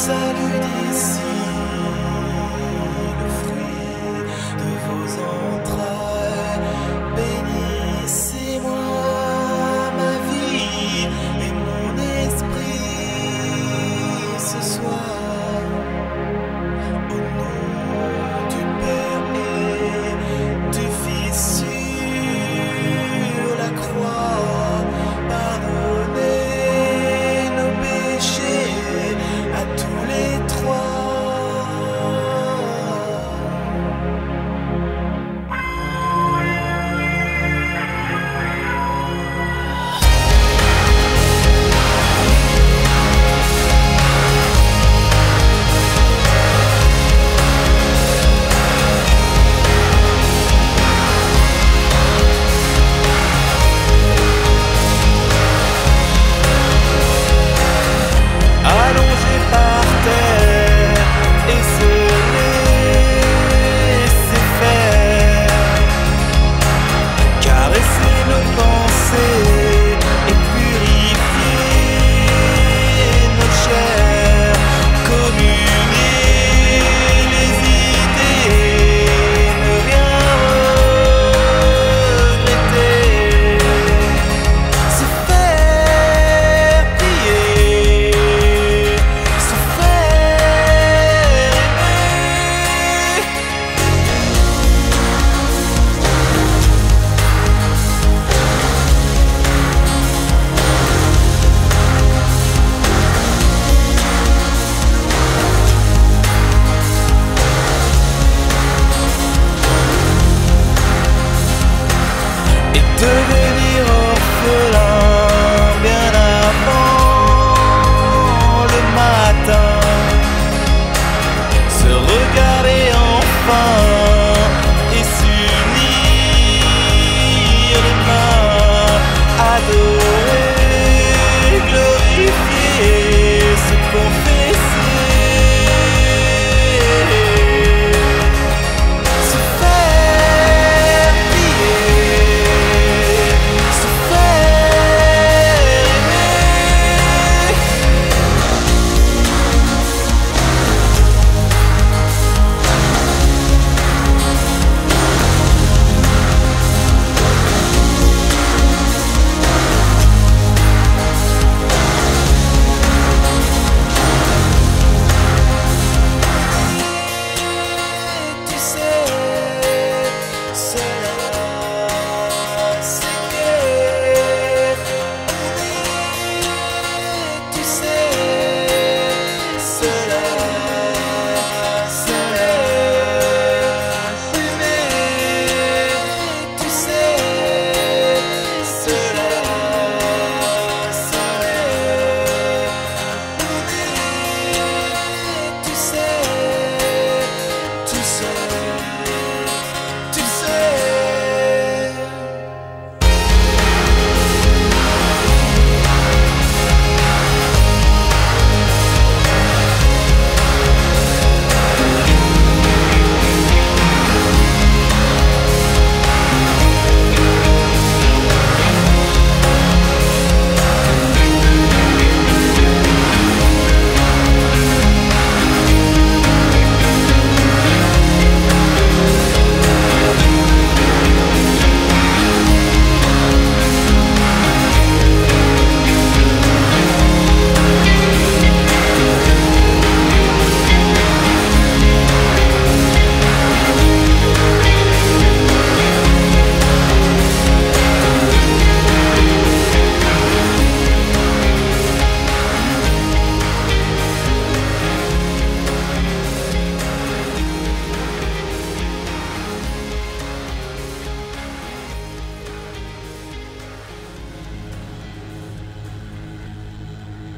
salut d'ici. Et devenir orphelin